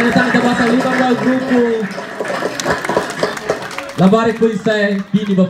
Salutăm de bata lui doamna grupul La mare cu Isaia, bine vă!